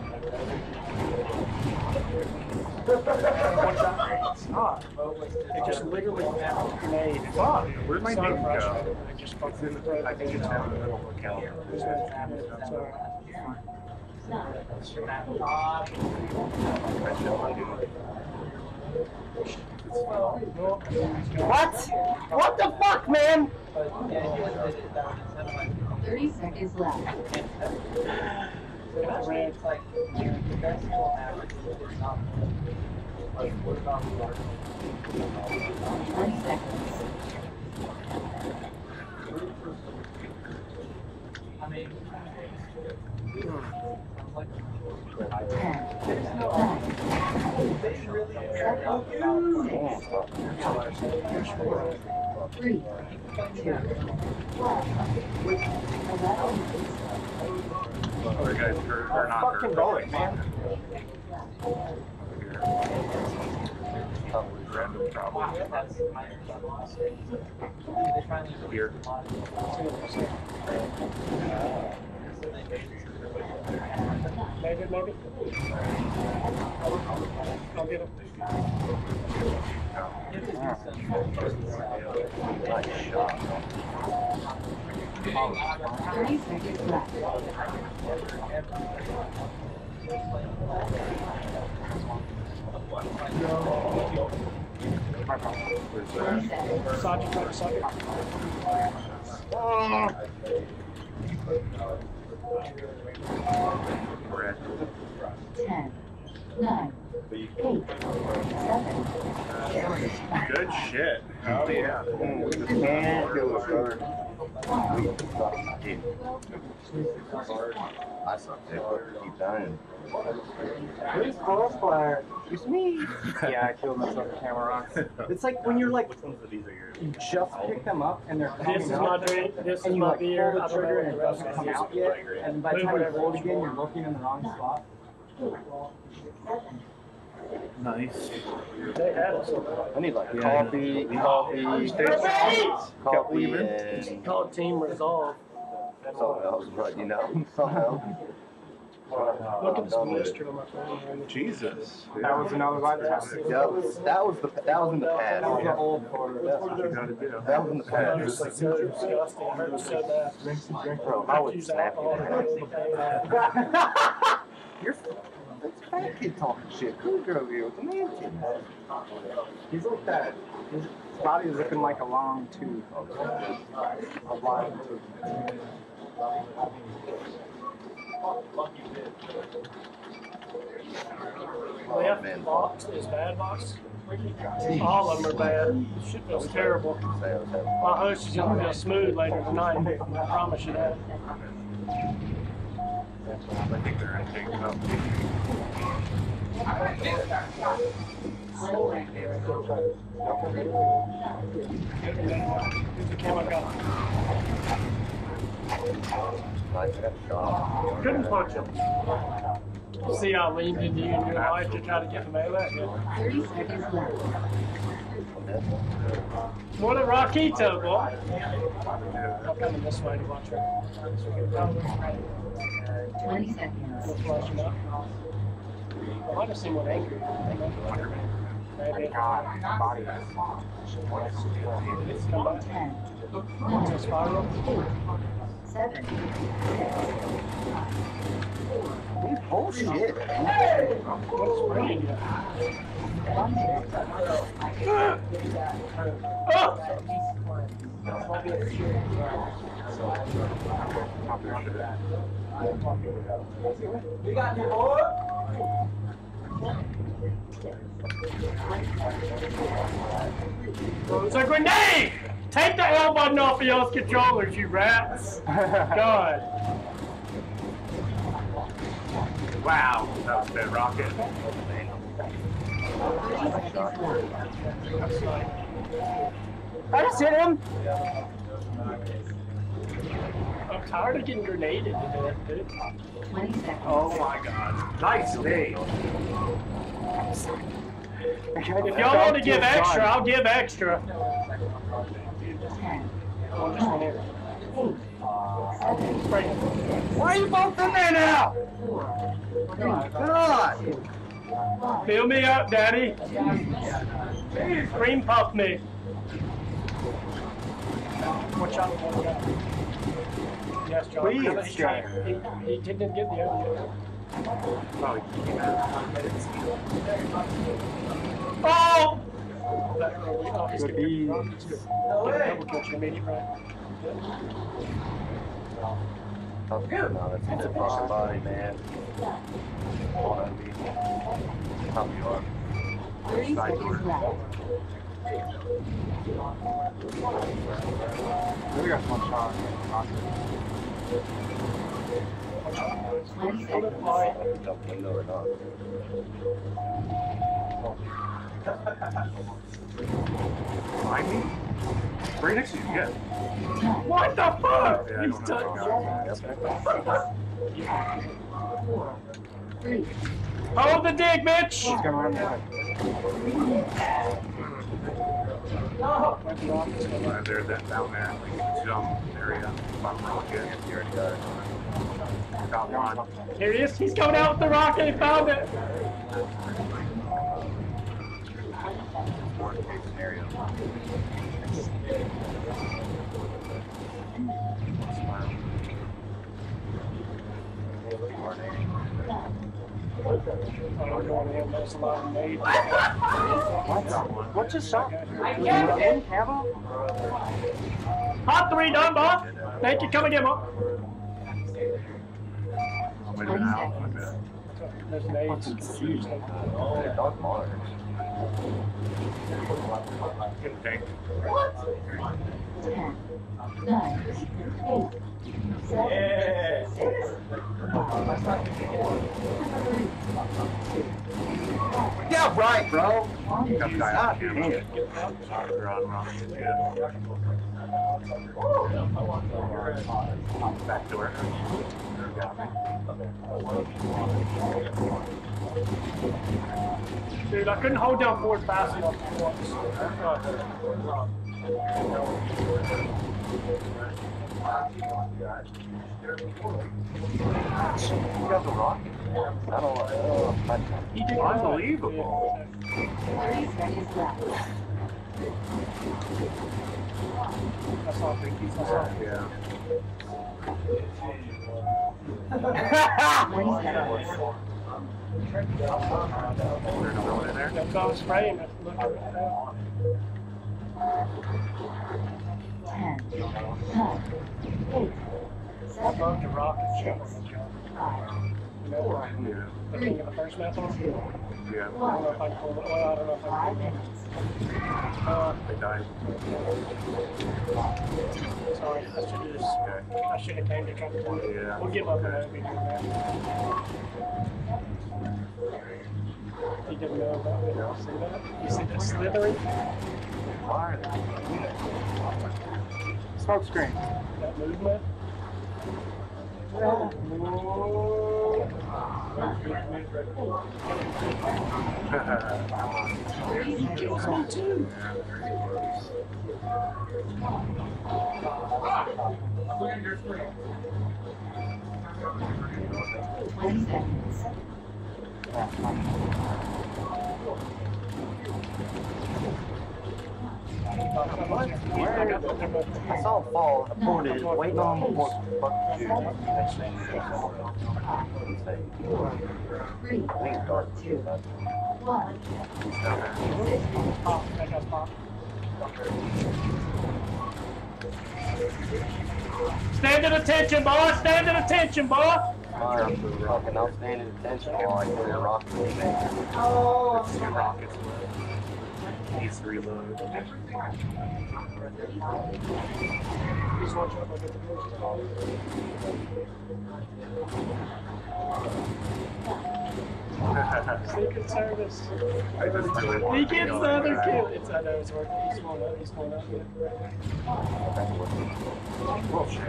It's not. It just literally made. Fuck! Where'd my name go? It just fucking. in, I think it's down in the middle of the calendar. So, no. What? What the fuck, man? Thirty seconds left. Twenty seconds. Ten. Nine. Three. Two. One. Other guys hurt or not. Fucking rolling, man. Probably random problem. Here. That? seconds. Sergeant, ah. sergeant. Red. Ten. Nine. Eight. Seven. Good shit. Oh yeah. Can't brother. I suck but keep dying. Who's crossfire? It's me. Yeah, I killed myself with camera rocks. It's like when you're like, Which ones of these are yours? you just pick them up and they're coming This is my drink, this is and you my like beer. pull the trigger and it doesn't come out yet, and by the time you hold again, you're looking in the wrong spot. Nice. They had. I need like Yeah. coffee, coffee, coffee, and It's called Team Resolve. something else, but you know, [LAUGHS] something else. Look at this I'm done with it. blister on my phone. Jesus. That was another life test. That was that was the that was in the That was the past. old photo. What you gotta do. That was in the It past. was so disgusting. It hurt so bad. Bro, I would Use snap you. heal the pain. [LAUGHS] You're that's fat kid talking shit. Cougar over here with the man kid. He's like that. His body is looking like a long tube. A blind tube. Left man. box is bad box. All of them are bad. Shit feels terrible. My host is gonna feel smooth later tonight. I promise you that. Couldn't punch him. See, I leaned into you and your wife to try to get the melee. Yeah. 30 seconds left. What a Rockito, boy. I'm coming this way to watch her. 20 seconds. We'll flush him up. I might have seen one angry. Maybe. It's come back. 10, It's a spiral. 7, Bullshit. What's spraying ah! You? 1 minute. Oh! It's a grenade! Take the L button off of y'all's controllers, you rats! [LAUGHS] God. Wow, that was dead rocket. 30. I just hit him. I'm tired of getting grenaded to death, dude. 20 seconds. Oh my god. Nice day. If y'all want to give extra, I'll give extra. 10, Oh, this one here. 7, Spray it. Why are you both in there now? 4, 3, God. Fill me up, daddy. Cream puff me. Watch out. Yes, John. Please, He's trying- He, he didn't get the other yet. Probably Oh! That girl, we- oh, he's gonna bees. get rockets. Good. Get a double kill, immediate right. Tough to now. That's it's a fucking body, man. Wanna be. Top you are. 30 seconds left. We got one shot. 20 seconds. Jump window or not. behind me. Right next to you, yeah. 10, What the fuck? Yeah, I He's don't know. done. 3, Hold the dig, Mitch! He's gonna run back. Uh, there's that down there, like, jump area. Bottom rocket. You already got it. Got one. Here he is. He's coming out with the rocket. He found it. Worst case scenario. We're going in. There's a lot. What just shot? In camo? Hot three done, boss. Thank you. Come again, Bob. Wait a minute, out. Wait a minute. There's nades. They're dog monitors. Get a tank. 10, 9, 8, 7, 6, Yeah, right, bro. Rocket, yeah. Back. Dude, I couldn't hold down forward fast enough. Unbelievable. [LAUGHS] 30 seconds left. That's all big. That's all. Yeah. 20 seconds. There's another one in there. That's all spraying it. Look at it. 10, 9, 8, I love 7, the rocket ship. 5, You know, Yeah. the king of the first map on. Yeah. I don't know if I can pull. Well, I don't know if I Five minutes. Uh, They died. sorry, I should have just. Okay. I should have came to try to tell. Yeah. We'll give up on that. We do that. He didn't know about it. You see that? You see that slithering? Why are they? Smoke screen. That movement? He kills me too. Twenty seconds. I got the remote. I saw him fall. I pulled it, waiting on him to fuck shoot. Next thing, he said, Three, I think it's dark. two, one. Pop, that guy's pop. Stand at attention, boy! Stand at attention, boy! Fire for fucking outstanding attention while I threw a rock oh. to him. There's two rockets left. Needs to reload. He's watching up like a Secret Service. I just really He gets the other kill. It's, I know it's working. He's going up. He's going up. Bullshit.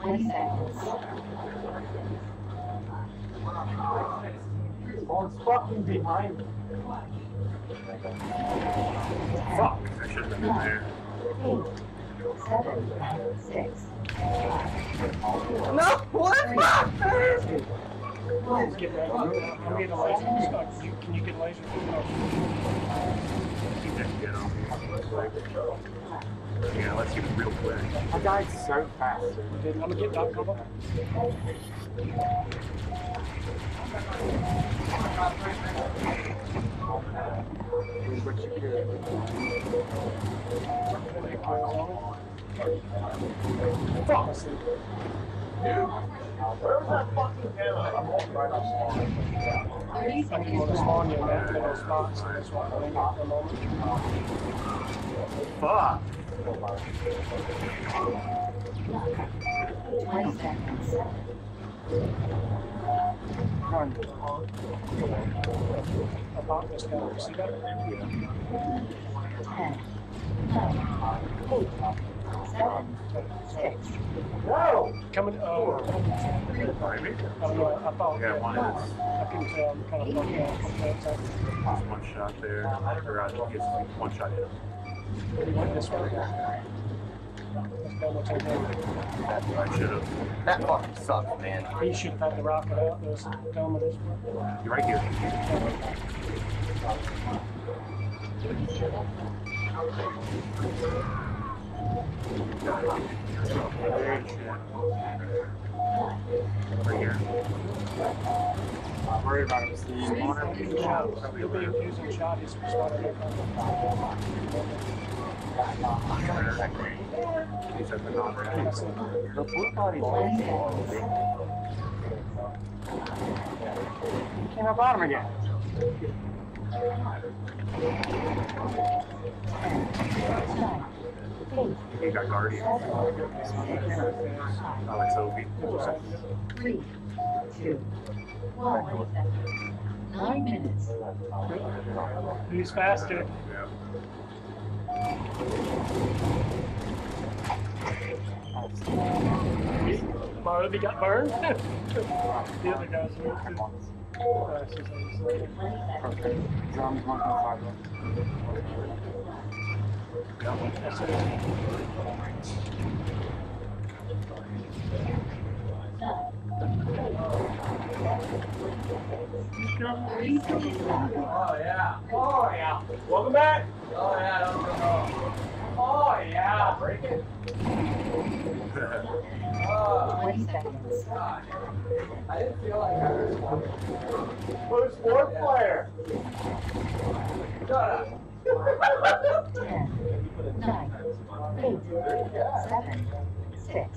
Twenty seconds. One's fucking behind me. Fuck. I should have been in there. Eight, seven, six, No, what? He's getting ready. I'm getting a laser. You- Can you get a laser? Keep that kid on me. Yeah, let's get it real quick. I died so fast. I'm gonna get Doc cover. Fuck. in that that's why I'm. Fuck. Twenty seconds. Run. Popped this guy. See that? Ten, nine, eight, seven, six, Whoa! Coming, uh, Behind me? I don't know, I thought. Yeah, one is. I couldn't tell, I'm kind of fucked up. Okay, so There's one shot there. Or I guess one shot hit. This way. Let's go, we'll take that. I should have. That fucking sucks, man. He should have had the rocket out, those coming this way. You're right here. Right here. I'm worried about him, Steve. He'll be using shot, he's spotted there. He's at the non The blue body's twenty seconds. Came up bottom again. He got Guardian. Oh, it's Obi. three, two, one. Nine minutes. Who's faster? Yeah. Obi got burned? The other guys were. Uh, Okay. Drums 1.5. that's it. Three seconds left. Oh yeah. Oh yeah. Welcome back. Oh yeah. Oh yeah. Break it. Oh, Twenty seconds. God. I didn't feel like I was one. Who's fourth player? Shut up. Ten, nine, eight, seven, six,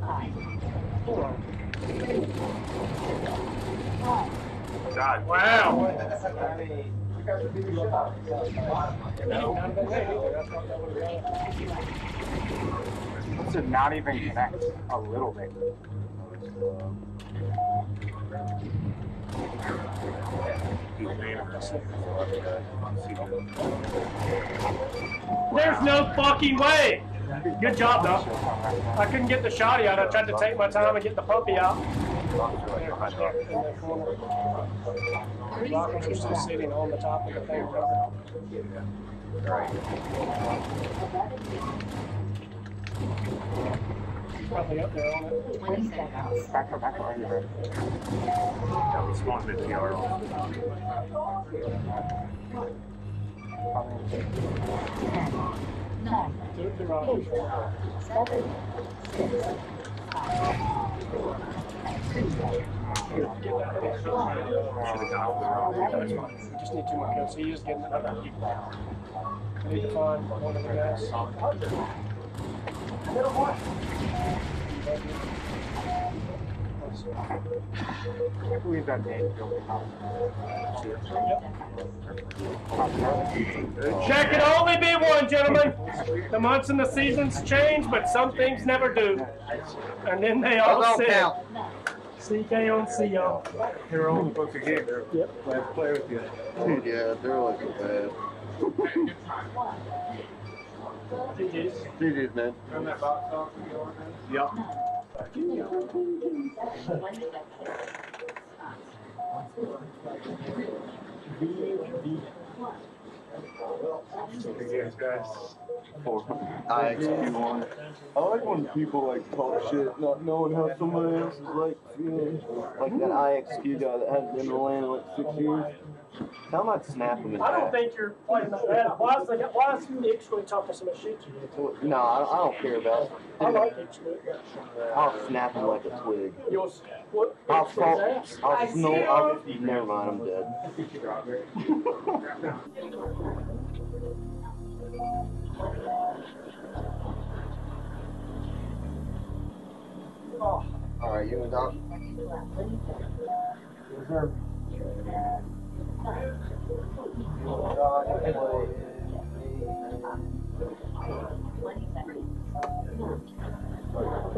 five, four, three, two, one. God. Wow. This did not even connect a little bit. There's no fucking way. Good job, though. I couldn't get the shotty out. I tried to take my time and get the puppy out. Still sitting on the top of the thing. Probably up there on it. Back up, back up, right here. Spawn mid PR. Nine, eight, seven, six, five, four, three, two, one. Just need two more kills. He is getting another. I need to find one of the guys. I can't believe that Dave killed the house. Check can only be one, gentlemen. The months and the seasons change, but some things never do. And then they all Don't sit. count. CK on CO. They're all supposed to get there. Yep. Play, play with you. Yeah, they're looking bad. GG's. GG's, man. Yep. Yes, guys. I execute one. I like when people like talk shit, not knowing how somebody else is like feeling. Like that IXQ guy that hasn't been in like six years. Tell him I'd snap him in I don't half. think you're playing that bad. Why is, the, why is Ixley talking so much shit to you? No, I, I don't care about it. I like Ixley. I'll snap him like a twig. You'll, what, I'll Ixley's fall. I'll snow. I'll, never mind, I'm dead. Oh. Alright, you and Doc.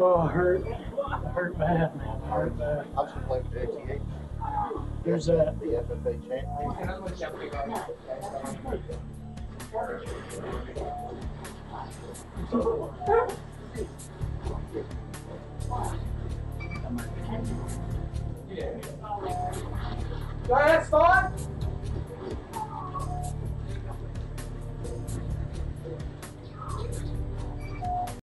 Oh, hurt. Hurt bad, man. Hurt bad. I should play for JTH. Who's that? The FFA your hands forward.